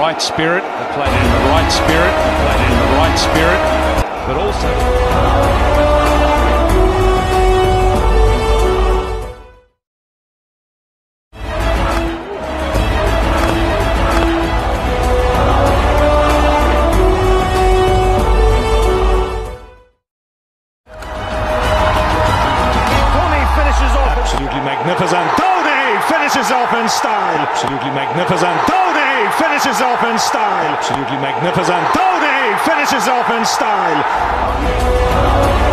right spirit. They played in the right spirit. They played in the right spirit, but also. Dhoni finishes off. Absolutely magnificent. Dhoni finishes off in style. Absolutely magnificent. Dhoni finishes off in style. Absolutely magnificent. Dhoni finishes off in style.